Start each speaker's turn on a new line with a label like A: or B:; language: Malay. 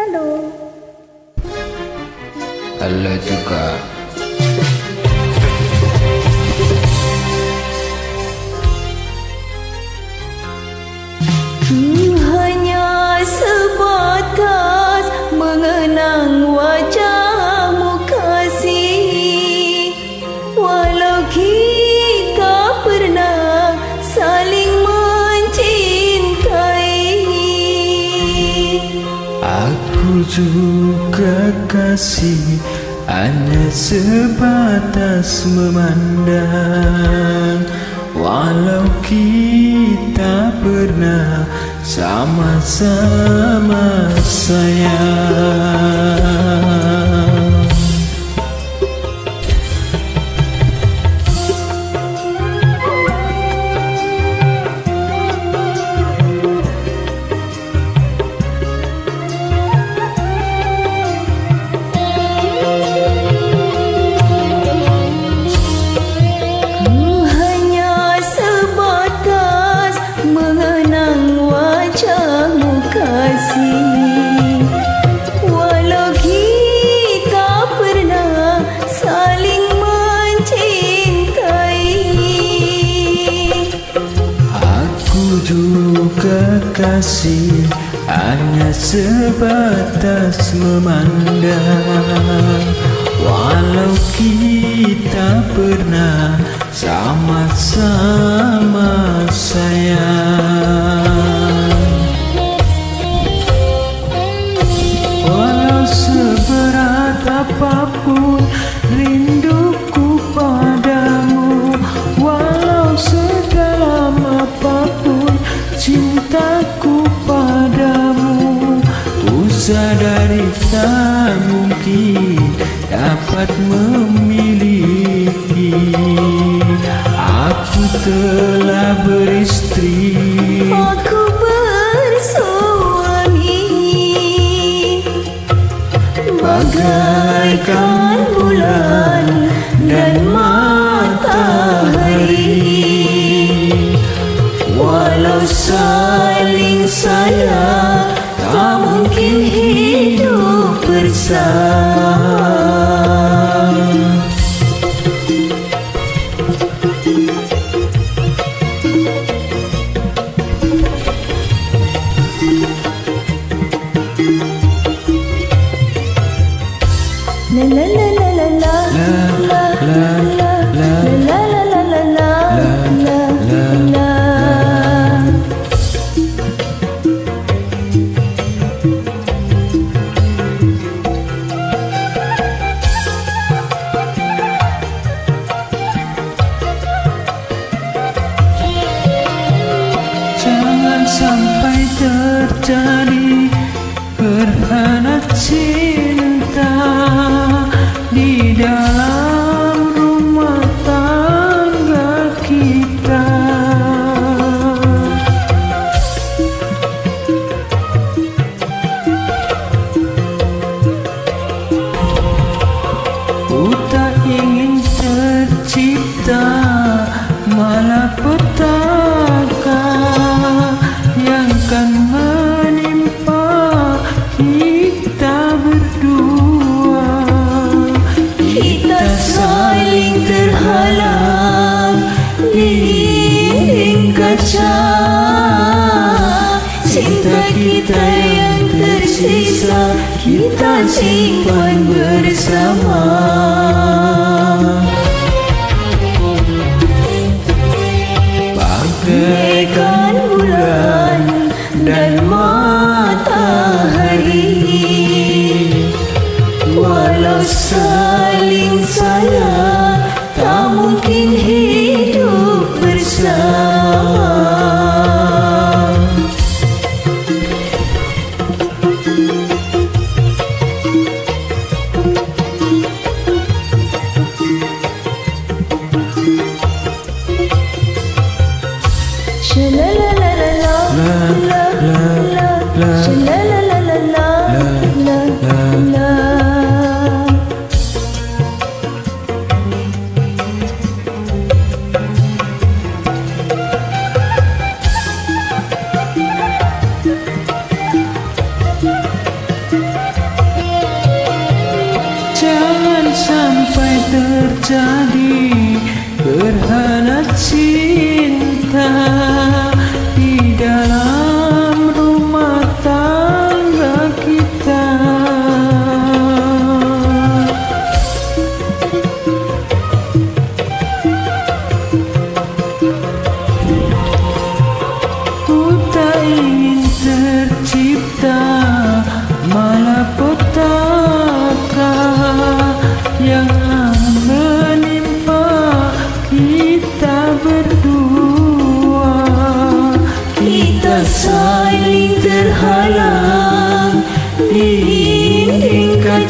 A: Hello.
B: Hello juga. Juga kasih hanya sebatas memandang. Walau kita pernah sama-sama sayang
A: kasih
B: hanya sebatas memandang. Walau kita pernah sama-sama sayang. Walau seberat apapun rinduku padamu. Walau sedalam apapun cintaku telah beristri.
A: Aku bersuami. Bagaikan bulan dan matahari. Walau saling sayang Tak mungkin hidup bersama
B: sampai terjadi gerhana cinta di dalam rumah tangga kita. Ku tak ingin tercipta kita
A: yang tersisa Kita simpan bersama Bagaikan bulan dan malam
B: terjadi kerana cinta.